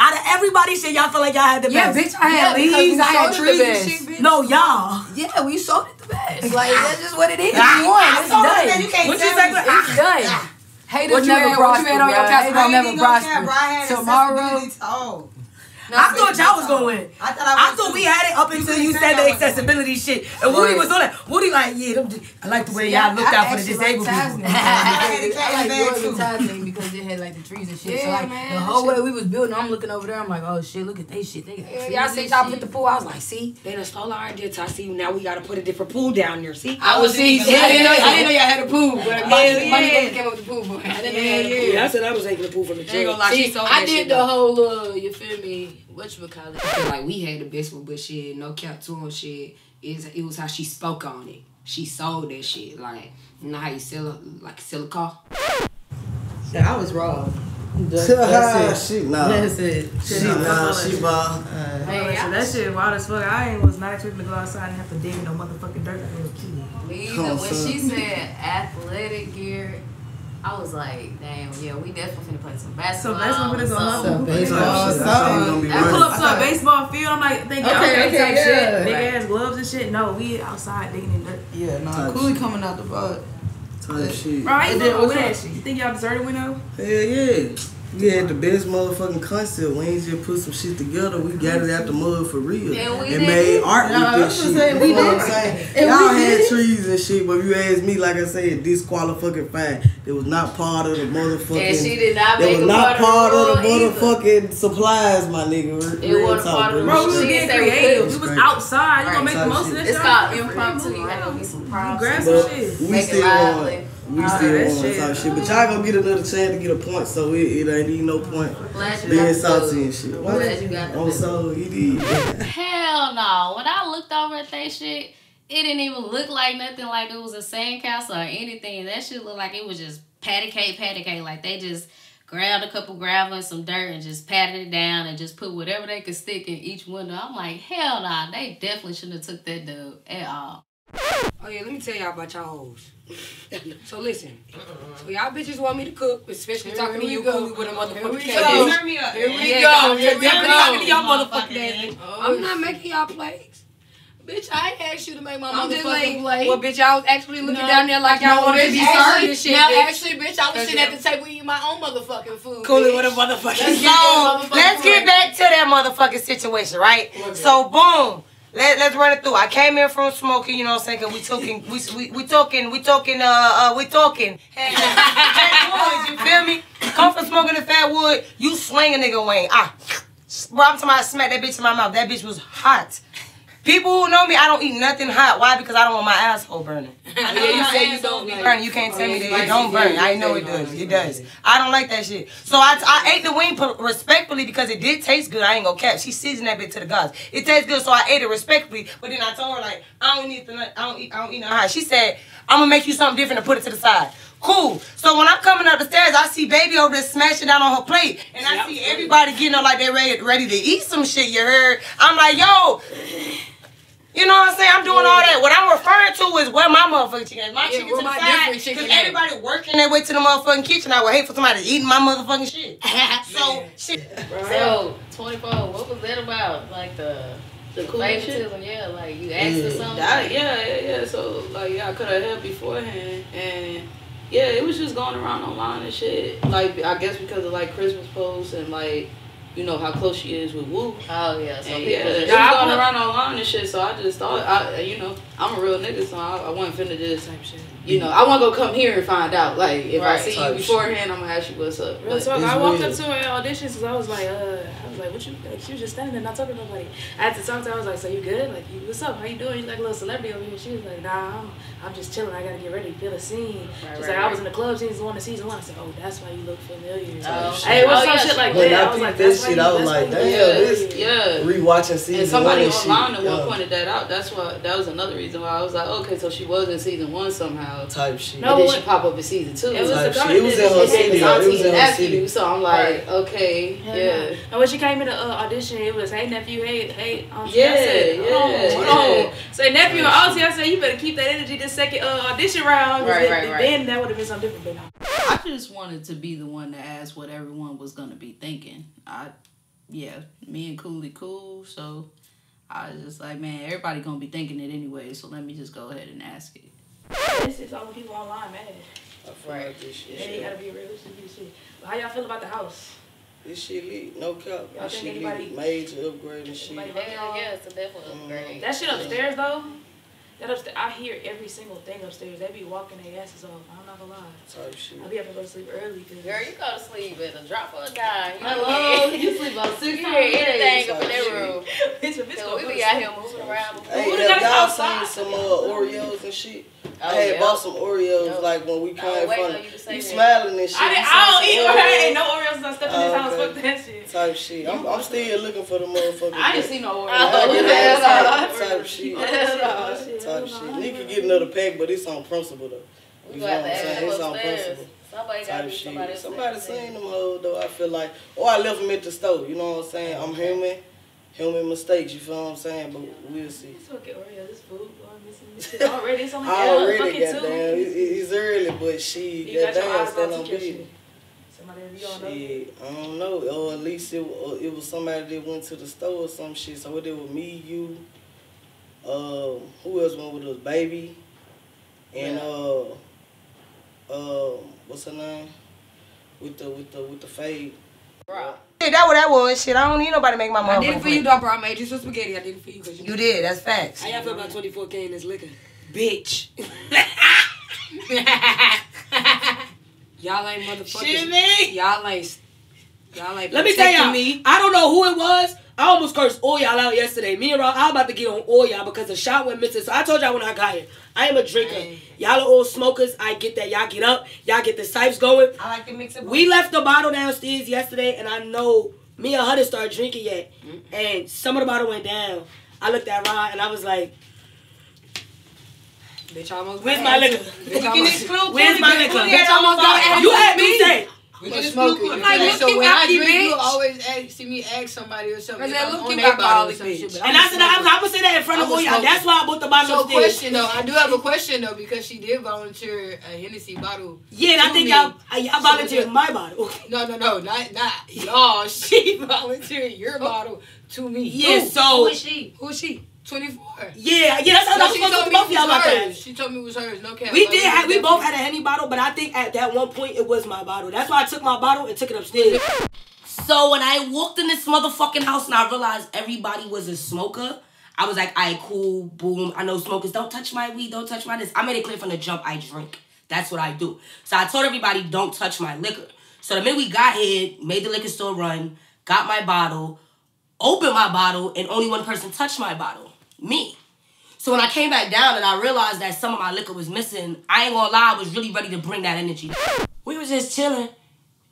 Out of everybody shit, y'all feel like y'all had the Yeah, best. Yeah, bitch, I had Yeah, leaves, I had sold the trees and shit, bitch. No, y'all. Yeah, we sold it the best. Like that's just what it is. Ah, You won. I It's sold it, done. You can't What you say? It's done. Haters What you never had- what you prosper. had on your bruh. castle Haters never never prosper. prosper. Bro, I had Tomorrow. Accessibility to all. I thought y'all was gonna win. I thought I thought we had it up until you said the accessibility shit. And Woody Right. was on that. Woody like, yeah, them, I like the way y'all looked out for the disabled people. I like yours and Ty's thing because it had like the trees and shit. so like man, the whole shit- way we was building, I'm looking over there. I'm like, oh shit, look at they shit. They got Yeah, y'all and see y'all put the pool. I was like, see, they done stole our idea. I see now we gotta put a different pool down there. See, I was see. Yeah, I didn't know. I didn't know y'all had a pool. But Yeah, money, yeah. money came up with the pool. But I didn't know y'all had a pool. Yeah, I said I was taking the pool from the Ain't jail. gonna lie, See, she I did the whole. uh, you feel me? Whatchamacallit? I feel like we had the best one, but shit, no cap to him, shit. Is it was how she spoke on it. She sold that shit. Like, you know how you sell a like sell a car? Yeah, I was wrong. *laughs* Shit, nah. That's it. She nah, she ball. Hey, so that shit wild as fuck. I ain't was not expecting to go outside and have to dig in no motherfucking dirt like a little kid. Me either. When she said athletic gear, I was like, damn, yeah, we definitely finna play some basketball. basketball finna go something. up. Some baseball, Shit, I thought gonna be I pull up to a baseball field. I'm like, thinking, Okay, okay, okay, yeah. shit, big Right. ass gloves and shit. No, we outside digging in dirt. Yeah, nah, Type Cooley coming out the boat. Type shit. Bro, I And then what's that shit. You think y'all deserve to win though? Hell yeah. We had the best motherfucking concept. We ain't just put some shit together. We got it out the mud for real. And we and made art No, with I that was shit. gonna you we know what did I'm saying? And Y'all had did trees and shit, but if you ask me, like I said, disqualified fine. It was not part of the motherfucking. And she did not It was a not part part of of the the rule either. motherfucking supplies, my nigga. It wasn't part of the Bro, we was being creative. We was outside. You gonna make the most of that It's shit? called Free impromptu. movie. You gotta be some props. grab some But shit. we Make it still lively. Won. We still that won shit. shit. But y'all gonna get another chance to get a point, so it, it ain't even no point Glad being got salty food. and shit. I'm glad you got the Oh, food. so he did. Hell no. When I looked over at that shit, it didn't even look like nothing like it was a sandcastle or anything. That shit looked like it was just patty cake, patty cake. Like they just grabbed a couple gravel and some dirt and just patted it down and just put whatever they could stick in each window. I'm like, hell nah, they definitely shouldn't have took that dub at all. Oh yeah, let me tell y'all about y'all hoes. So listen, so y'all bitches want me to cook, especially Here talking to we you, go. cool with a Here motherfucking we cake. go. Turn me up. Here we Yeah, go. Here we go. talking to y'all Motherfucking motherfucking ass. I'm not making y'all plates. Bitch, I ain't asked you to make my I'm motherfucking like, plate. well, bitch, y'all was actually looking No. down there like y'all No, wanted to bitch, be actually- served and shit. Now, bitch. actually, bitch, I was sitting at the table eating my own motherfucking food. Cool it with a motherfucking Let's So get let's get back to that motherfucking situation, right? So boom. Let, let's run it through. I came in from smoking, you know what I'm saying? Cause we talking, we, we, we talking, we talking, uh, uh, we talking. Fat woods, you feel me? Come from smoking the fat wood, you swing a nigga Wayne. Ah, bro, I'm talking about I smack that bitch in my mouth. That bitch was hot. People who know me, I don't eat nothing hot. Why? Because I don't want my asshole burning. *laughs* I Yeah, you said you don't be like burning. You can't tell me that it don't burn. I know it does. It does. I don't like that shit. So I, I ate the wing respectfully because it did taste good. I ain't gonna catch. She seasoned that bit to the gods. It tastes good, so I ate it respectfully. But then I told her like, I don't eat the, nut- I don't eat, I don't eat no hot. She said, I'm gonna make you something different and put it to the side. Cool. So when I'm coming up the stairs, I see baby over there smashing down on her plate, and I see everybody getting up like they're ready, ready to eat some shit. You heard? I'm like, yo. You know what I'm saying? I'm doing all that. What I'm referring to is where my motherfucking chicken is. My Yeah, chicken where to the side. Because everybody working their way to the motherfucking kitchen. I would hate for somebody eating my motherfucking shit. *laughs* *laughs* so, shit. So, 24, what was that about? Like the, The cooling shit? Yeah, like you asked mm. for something? That, yeah, yeah, yeah. So like, yeah, I could have helped beforehand, and yeah, it was just going around online and shit. Like, I guess because of like Christmas posts and like, you know how close she is with Woo. Oh yeah, so And people yeah, just- it was Yeah, I going put- around online and shit. So I just thought, I, you know, I'm a real nigga, so I, I wasn't finna do this type shit. you know, I want to go come here and find out. Like, if I Right. see you beforehand, I'm gonna ask you what's up. Real But talk. I walked real. up to her at auditions because I was like, uh, I was like, what you? Like, she was just standing there, not talking to nobody. I had to talk to her. I was like, so you good? Like, you, what's up? How you doing? You like a little celebrity over here? She was like, nah, I'm, I'm just chilling. I gotta get ready, feel the scene. Right, She's right, like, I was in the club season one to season one. I said, oh, that's why you look familiar. Oh, hey, what's oh, some yeah, shit like When that? I I was like, peeped that's that shit, you, I was that's like, damn, this Yeah. rewatching season And somebody one and shit. online at one pointed that out. That's why that was another reason why I was like, okay, so she was in season one somehow. Type shit. No, and then she pop up in season two. It was Type the shit. It was in her And city. it's. It was in and her nephew, city. So I'm like, okay, Hell yeah. no. And when she came in the uh, audition, it was, hey nephew, hey, hey, auntie. Yeah, I said, yeah, oh, yeah. oh. Say nephew and auntie, I said, you better keep that energy this second uh, audition round. 'cause Right, then, right, right. Then that would have been something different. But. I just wanted to be the one to ask what everyone was gonna be thinking. I, yeah, me and Cooley cool, so I was just like, man, everybody gonna be thinking it anyway, so let me just go ahead and ask it. This is all the people online mad. I feel like this shit. Yeah, you gotta be realistic with this shit. But how y'all feel about the house? This shit lit. No cap. Y'all This think shit anybody- lit. Major upgrade and shit. Anybody- Hell yeah, it's a definitely mm. upgrade. That shit upstairs though. That upstairs, I hear every single thing upstairs. They be walking their asses off. I'm not gonna lie. Type shit. I be having to go to sleep early. Cause Girl, you go to sleep at a drop of a dime. You Hello, *laughs* you sleep on six You hear anything up in that room. *laughs* Bitch, if it's So gonna we be to out here moving around. Hey, have y'all seen some uh, Oreos and shit? I Oh, had yeah. bought some Oreos like when we came was waiting from. on you You smiling and shit. I, didn't, I don't eat Oreos? Oreos. Ain't no Oreos since I stepped in this Oh, house. Fuck that shit. Type shit. I'm, I'm still looking for the motherfucker. I ain't seen no Oreos. I get hell that no. type, type shit. *laughs* Hell no. Type shit. Nigga get another pack, but it's on principle though. We You gonna know have what I'm saying? ask It's them on Somebody gotta Type be shit. somebody. Somebody seen them hoes though. I feel like, or I left them at the store. You know what I'm saying? I'm human. Human mistakes. You feel what I'm saying? But we'll see. It's okay, Oreos. This food. I'm missing this shit already. It's only I uh, already fucking got two. down. It, it- it's early, but she You got your goddamn eyes stand on on business. shit. Somebody you don't know. Shit, I don't know. Or at least it, wa- it was somebody that went to the store or some shit. So it was me, you, um, who else went with us? Baby, and Yeah. uh, um, what's her name? With the with the with the fade. Bro. Shit, that what that was. Shit, I don't need nobody to make my money. I did it for you, plate. though, bro. I made you some spaghetti. I did it for you. Cause you, You did. That's facts. I y'all about 24K in this liquor? Bitch. *laughs* y'all ain't motherfuckers. Shit, me. Y'all ain't. Y'all ain't Let me tell protecting y'all, me. I don't know who it was. I almost cursed all y'all out yesterday. Me and Rob, I was about to get on all y'all because the shot went missing. So I told y'all when I got here, I am a drinker. Y'all are all smokers. I get that. Y'all get up. Y'all get the sipes going. I like to mix it. We left the bottle downstairs yesterday, and I know me and her didn't start drinking yet. And some of the bottle went down. I looked at Rod, and I was like, Bitch almost Where's my liquor? Bitch almost- Where's my liquor? Bitch almost got ass You had me me. say. We just smoke it. I'm like, look, so you when I happy, drink, you always ask, see me ask somebody or something. I said, if I'm look, on you their bottle or alcoholic, bitch. And I'm I a said, I'm. I'm gonna say that in front of all y'all. That's why I bought the bottle So upstairs. question though, I do have a question though because she did volunteer a Hennessy bottle. Yeah, and I think me. y'all- uh, y'all volunteered my bottle. *laughs* No, no, no, not not y'all. *laughs* She volunteered your bottle to me. Yeah, so- who is she? Who is she? Twenty four. Yeah, yeah, that's how I was she supposed to both y'all about. She told me it was hers. No cap. We did have, we both had a Henny bottle, but I think at that one point it was my bottle. That's why I took my bottle and took it upstairs. So when I walked in this motherfucking house and I realized everybody was a smoker, I was like, alright, cool, boom. I know smokers don't touch my weed, don't touch my this. I made it clear from the jump I drink. That's what I do. So I told everybody, don't touch my liquor. So the minute we got here, made the liquor store run, got my bottle, opened my bottle, and only one person touched my bottle. Me. So when I came back down and I realized that some of my liquor was missing, I ain't gonna lie, I was really ready to bring that energy. We was just chilling,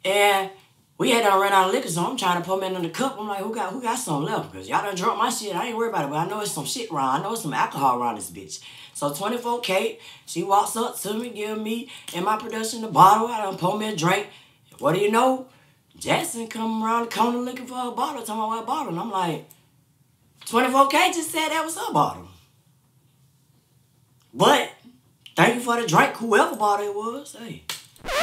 and we had done run out of liquor, so I'm trying to put them in the cup. I'm like, who got who got some left? Because y'all done drunk my shit. I ain't worried about it, but I know it's some shit around. I know it's some alcohol around this bitch. So 24K, she walks up to me, give me and my production the bottle. I done pour me a drink. What do you know? Jackson come around the corner looking for a bottle, talking about what bottle. And I'm like, 24K just said that was her bottle. But thank you for the drink, whoever bottle it was. Hey.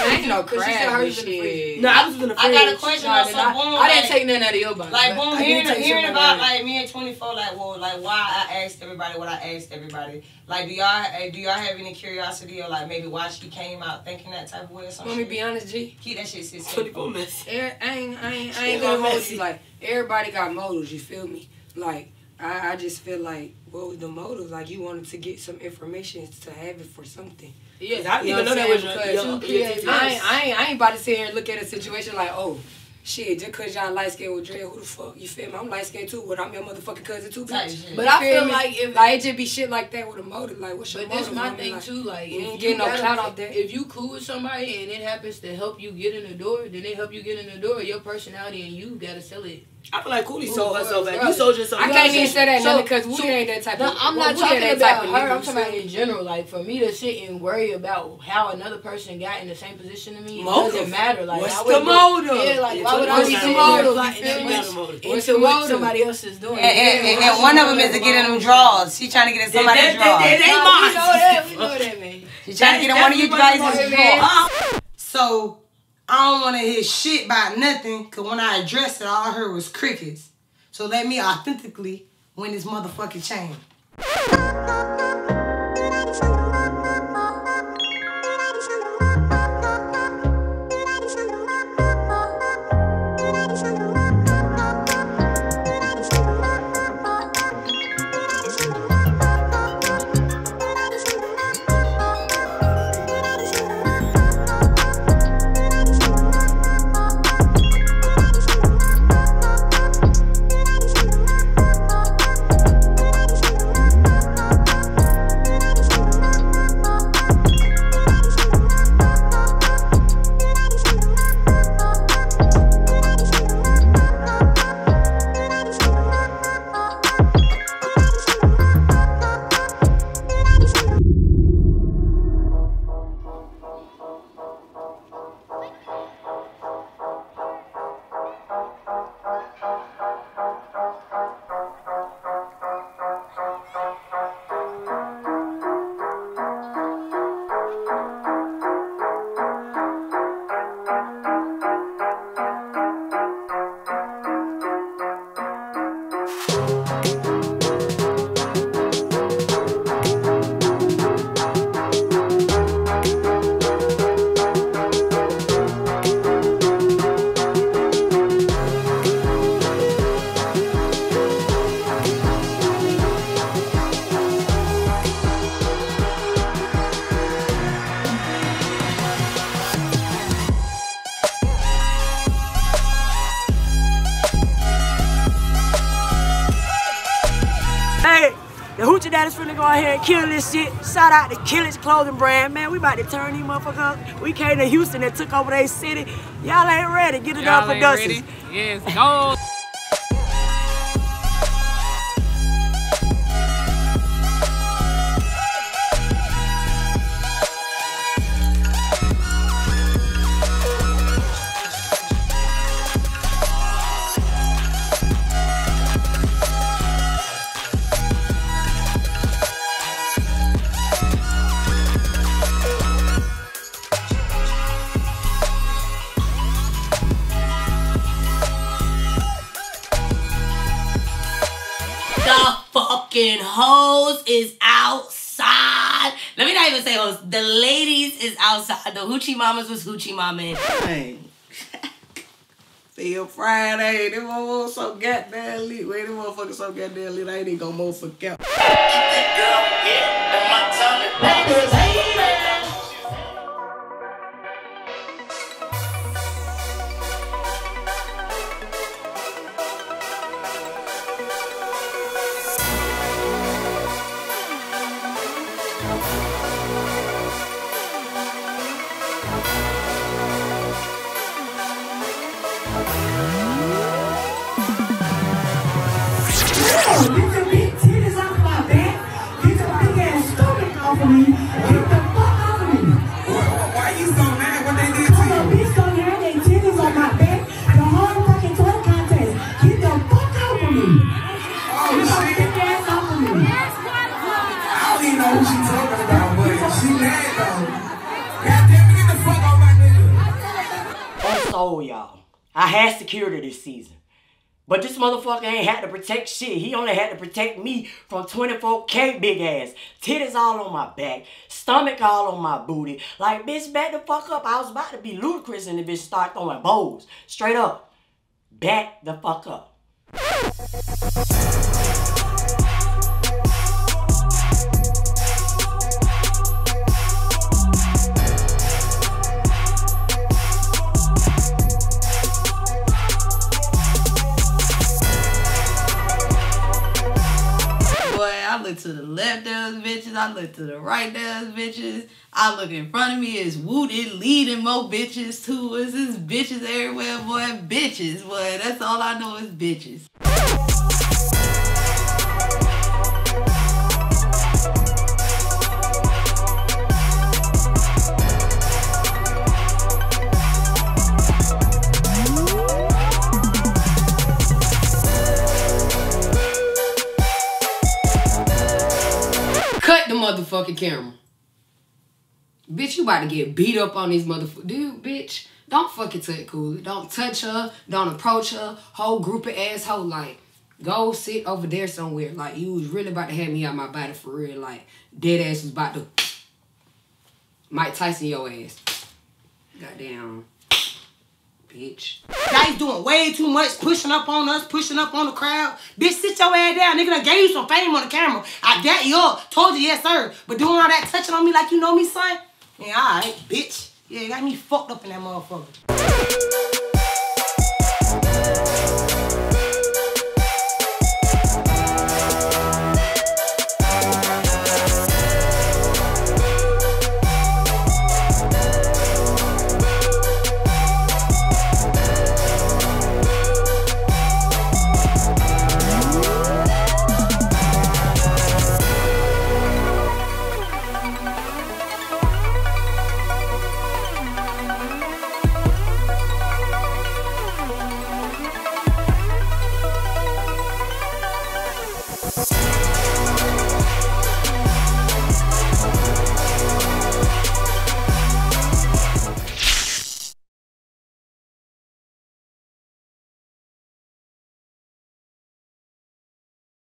ain't no Cause she said crab hers in the shit. fridge. No, I was in the I got a question No, I on did some not- boom. I didn't like- take nothing out of your bottle. Like boom, hearing, hearing about like me and twenty four, like well, like why I asked everybody what I asked everybody. Like, do y'all eh, do y'all have any curiosity or like maybe why she came out thinking that type of way or something? Let me be honest, G. Keep that shit six. Twenty-four minutes. I ain't, I ain't, I ain't gonna hold you. Like everybody got motives. You feel me? Like I, I just feel like what was the motive? Like you wanted to get some information to have it for something. Yeah, I didn't You even know know that was saying? your- Because your- I, ain't, I, ain't, I ain't about to sit here and look at a situation like, oh, shit, just cause y'all light skinned with dread, who the fuck? You feel me? I'm light skinned too, but I'm your motherfucking cousin too, bitch. But I feel me? like if like it just be shit like that with a motive, like what's your But that's my thing Like, too. Like, you if ain't you getting no clout off that. If you cool with somebody and it happens to help you get in the door, then they help you get in the door. Your personality and you gotta sell it. I feel like Cooley Ooh, sold herself back. You sold yourself I back. can't even say that So- because we so- ain't that type No, of. I'm well, not we talking ain't about that her. of I'm niggas, talking about in general. Like for me to sit and worry about how another person got in the same position to me, it Motive. doesn't matter. Like What's I the wouldn't- motive? Yeah, like Yeah, why would I what's be the sitting motive? there Like, plotting you got into motive. What's the what motive? somebody else is doing? And, and, and, and one of them is to get in them draws. She trying to get in somebody's That- that- drawers. that- that ain't mine. we know that. We know that, man. She trying to get in one of you That's guys' definitely drawers. what it is. So I don't want to hear shit about nothing, cause when I addressed it, all I heard was crickets. So let me authentically win this motherfucking chain. Finna go ahead and kill this shit. Shout out to Killis Clothing Brand. Man, we about to turn these motherfuckers up. We came to Houston and took over their city. Y'all ain't ready. Get it up for Dusty. Yes, go. Hoochie mamas was hoochie mama. Hey. *laughs* Still Friday. Them motherfuckers so goddamn lit. Wait, them motherfuckers so goddamn lit. I ain't even gonna motherfucker out. Motherfucker ain't had to protect shit. He only had to protect me from 24K big ass. Titties all on my back. Stomach all on my booty. Like, bitch, back the fuck up. I was about to be ludicrous and the bitch start throwing bows. Straight up. Back the fuck up. Left those bitches. I look to the right those bitches. I look in front of me. It's Wooted leading more bitches to us. It's bitches everywhere, boy. Bitches, boy. That's all I know is bitches. The camera. Bitch, you about to get beat up on these motherfuckers. Dude, bitch, don't fucking touch Cooley. Don't touch her. Don't approach her. Whole group of asshole. Like, go sit over there somewhere. Like, you was really about to have me out my body for real. Like, dead ass was about to Mike Tyson your ass. Goddamn. Bitch. Guys doing way too much, pushing up on us, pushing up on the crowd. Bitch, sit your ass down. Nigga done gave you some fame on the camera. I got you up. Told you yes, sir. But doing all that touching on me like you know me, son? Yeah, alright, bitch. Yeah, you got me fucked up in that motherfucker.